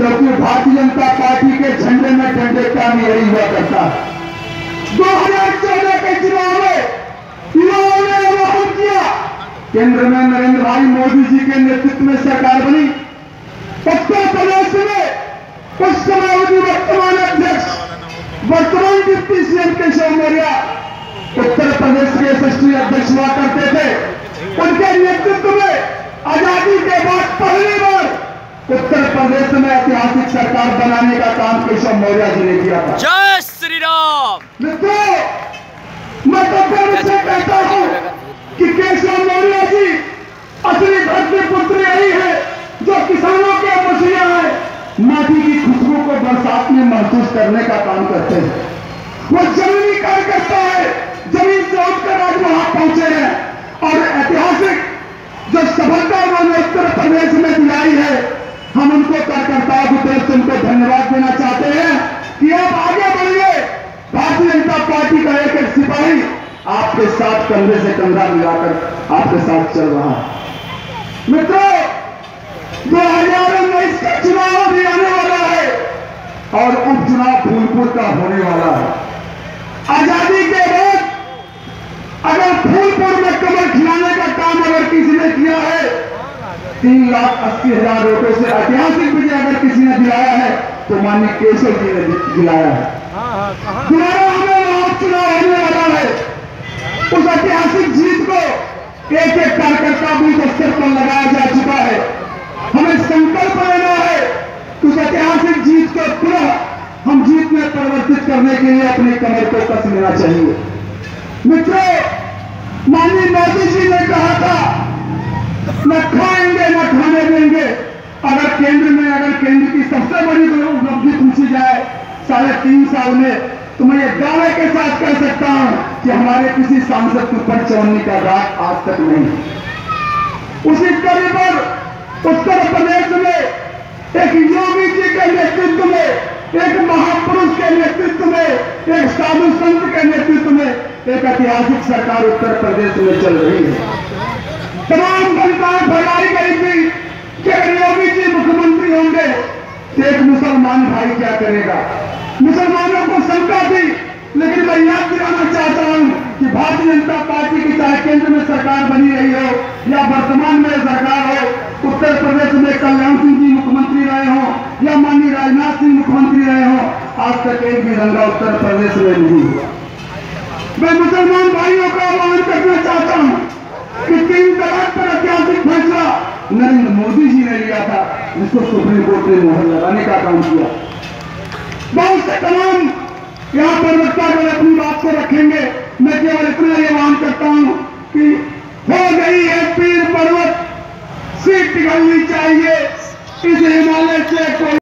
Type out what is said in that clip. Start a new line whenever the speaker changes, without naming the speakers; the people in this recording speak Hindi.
क्योंकि भारतीय जनता पार्टी के झंडे में झंडे काम यही हुआ करता। दो हज़ार चौदह के चुनाव में युवाओं ने आह्वान किया। केंद्र में नरेंद्र भाई मोदी जी के नेतृत्व में सरकार बनी। उत्तर प्रदेश में कुछ समाजवादी वर्तमान अध्यक्ष, वर्तमान डिप्टी सीएम केशव मौर्य उत्तर प्रदेश के एसएसटी अध्यक्ष हुआ करते थे। उनके नेतृत्व में आज़ादी के बाद पहली बार उत्तर प्रदेश में ऐतिहासिक सरकार बनाने का काम केशव मौर्य जी ने किया था।
जय श्री राम
मित्रों मैं तो से कहता हूँ कि केशव मौर्य जी असली धरती पुत्र यही है जो किसानों के मसीहा है। माटी की खुशबू को बरसात में महसूस करने का काम करते हैं। वो जमीनी कार्यकर्ता है ज़मीन से उठकर आज वहाँ पहुँचे हैं। और ऐतिहासिक जो सफलता उन्होंने उत्तर प्रदेश में दिलाई है हम उनको कार्यकर्ताओं की तरफ़ से उनको धन्यवाद देना चाहते हैं कि आप आगे बढ़िए। भारतीय जनता पार्टी का एक एक सिपाही आपके साथ कंधे से कंधा मिलाकर आपके साथ चल रहा है। मित्रों, दो हज़ार उन्नीस का चुनाव भी आने वाला है और उपचुनाव फूलपुर का होने वाला है। आज़ादी के बाद अगर फूलपुर में कमर खिलाने का काम अगर किसी ने किया है तीन लाख अस्सी हज़ार रुपए से ऐतिहासिक विजय अगर किसी ने दिलाया है तो माननीय केशव जी ने दिलाया है। दोबारा हमें वहाँ चुनाव होने वाला है। उस ऐतिहासिक जीत को एक एक कार्यकर्ता बूथ स्तर पर लगाया जा चुका है। हमें संकल्प लेना है कि उस ऐतिहासिक जीत को पुनः हम जीत में परिवर्तित करने के लिए अपने कमर को कस लेना चाहिए। मित्रों माननीय मोदी जी ने कहा था न खाएँगे न खाने देंगे अगर केंद्र की सबसे बड़ी उपलब्धि पूछी जाए साढ़े तीन साल में तो मैं ये दावे के साथ कह सकता हूँ कि हमारे किसी सांसद के ऊपर चवन्नी का राग आज तक नहीं। उसी कड़ी पर उत्तर प्रदेश में एक योगी जी के नेतृत्व में, एक महापुरुष के नेतृत्व में, एक साधु संत के नेतृत्व में एक ऐतिहासिक सरकार उत्तर प्रदेश में चल रही है। तमाम जनताएँ फैलाई गई थी कि अगर योगी जी मुख्यमंत्री होंगे तो एक मुसलमान भाई क्या करेगा? मुसलमानों को शंका थी, लेकिन मैं याद दिलाना चाहता हूँ कि भारतीय जनता पार्टी की चाहे केंद्र में सरकार बनी रही हो या वर्तमान में सरकार हो, उत्तर प्रदेश में कल्याण सिंह जी मुख्यमंत्री रहे हो या माननीय राजनाथ सिंह मुख्यमंत्री रहे हो, आज तक एक भी दंगा उत्तर प्रदेश में नहीं हुआ। मैं मुसलमान भाइयों का आह्वान करना चाहता हूँ कि तीन तलाक पर ऐतिहासिक फैसला नरेंद्र मोदी जी ने लिया था, जिसको सुप्रीम कोर्ट ने मोहर लगाने का काम किया। बहुत से तमाम यहाँ पर वक्तागण अपनी बात को रखेंगे। मैं केवल इतना ये मान करता हूँ कि हो गई है पीर पर्वत। सीट निकलनी चाहिए। इस हिमालय से कोई